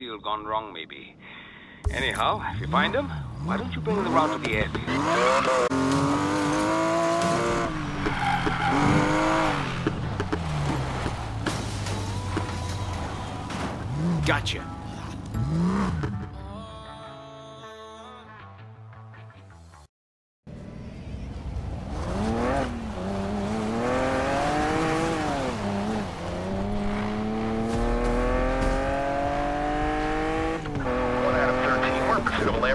deal gone wrong, maybe. Anyhow, if you find him, why don't you bring them around to the airfield? Gotcha.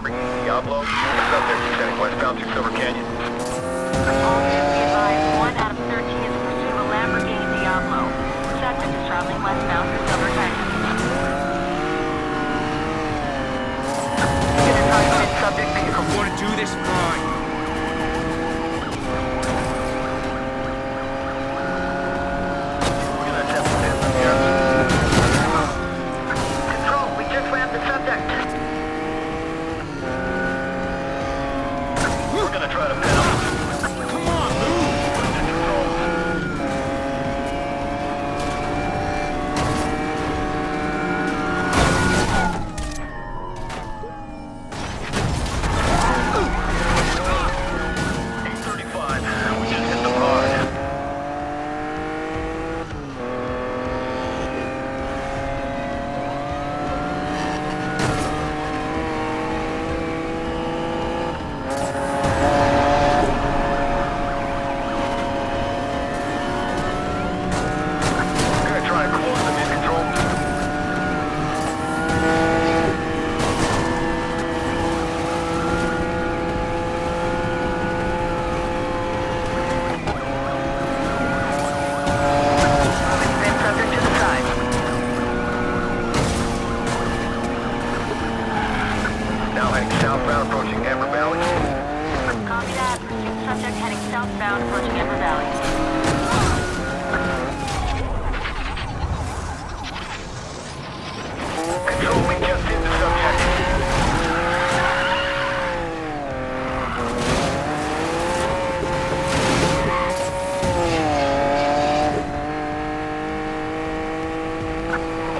Maverick, Diablo, up there, heading westbound to Silver Canyon. truck. Copy that. Subject heading southbound, approaching Denver Valley. Control, we the subject.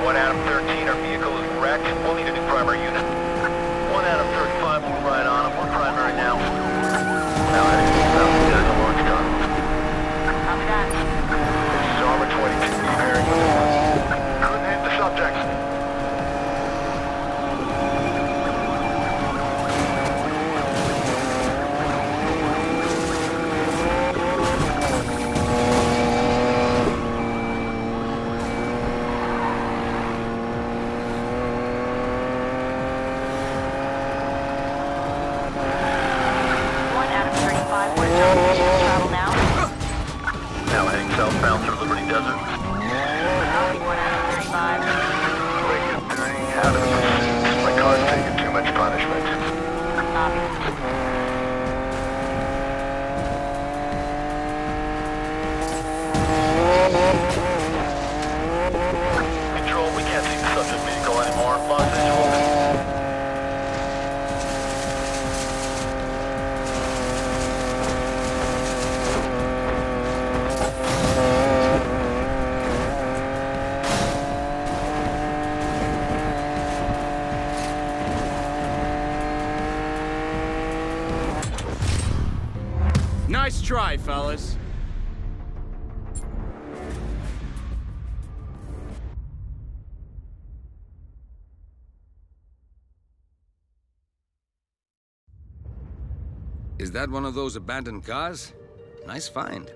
One out of 13, our vehicle is wrecked. We'll need a new primary unit. Now adding seatbelt. southbound through Liberty Desert. Nice try, fellas. Is that one of those abandoned cars? Nice find.